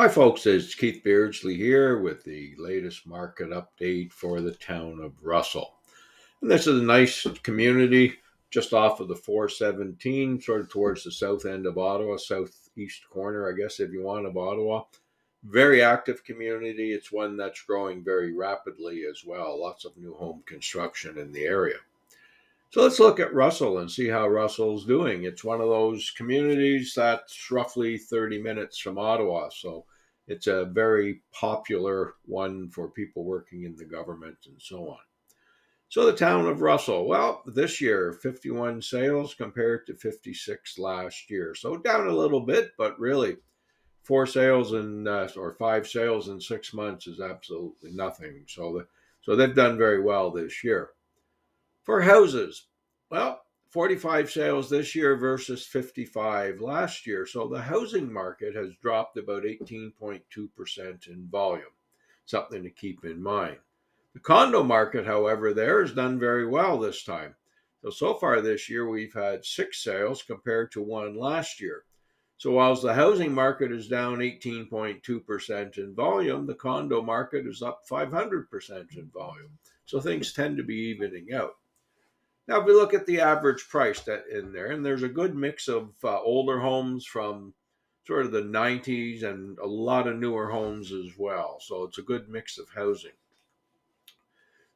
Hi, folks. It's Keith Beardsley here with the latest market update for the town of Russell. And this is a nice community just off of the 417, sort of towards the south end of Ottawa, southeast corner, I guess, if you want, of Ottawa. Very active community. It's one that's growing very rapidly as well. Lots of new home construction in the area. So let's look at Russell and see how Russell's doing. It's one of those communities that's roughly 30 minutes from Ottawa. So it's a very popular one for people working in the government and so on. So the town of Russell, well, this year 51 sales compared to 56 last year. So down a little bit, but really four sales in uh, or five sales in 6 months is absolutely nothing. So the, so they've done very well this year. For houses, well, 45 sales this year versus 55 last year. So the housing market has dropped about 18.2% in volume. Something to keep in mind. The condo market, however, there has done very well this time. So, so far this year, we've had six sales compared to one last year. So, whilst the housing market is down 18.2% in volume, the condo market is up 500% in volume. So, things tend to be evening out. Now, if we look at the average price that in there, and there's a good mix of uh, older homes from sort of the 90s and a lot of newer homes as well. So it's a good mix of housing.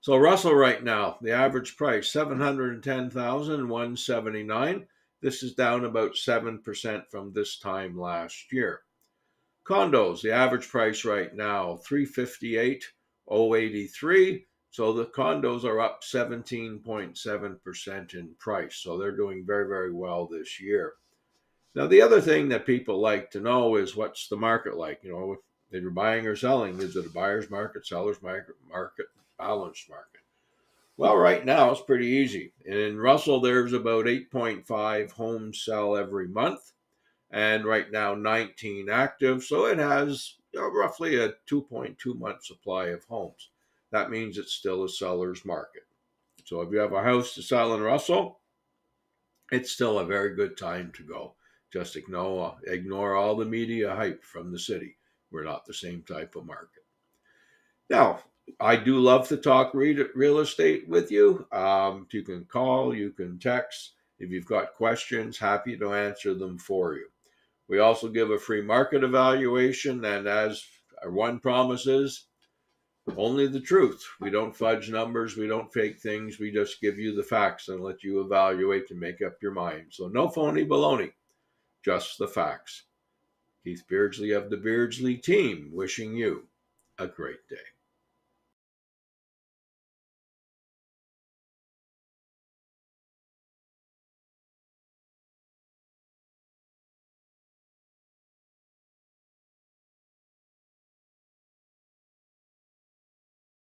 So Russell right now, the average price 710,179. This is down about 7% from this time last year. Condos, the average price right now 358,083. So the condos are up 17.7% in price. So they're doing very, very well this year. Now, the other thing that people like to know is what's the market like? You know, if you're buying or selling, is it a buyer's market, seller's market, market, balanced market? Well, right now it's pretty easy. In Russell, there's about 8.5 homes sell every month, and right now 19 active. So it has you know, roughly a 2.2 month supply of homes that means it's still a seller's market. So if you have a house to sell in Russell, it's still a very good time to go. Just ignore, ignore all the media hype from the city. We're not the same type of market. Now, I do love to talk real estate with you. Um, you can call, you can text. If you've got questions, happy to answer them for you. We also give a free market evaluation, and as our one promise is, only the truth. We don't fudge numbers. We don't fake things. We just give you the facts and let you evaluate and make up your mind. So no phony baloney, just the facts. Keith Beardsley of the Beardsley team wishing you a great day.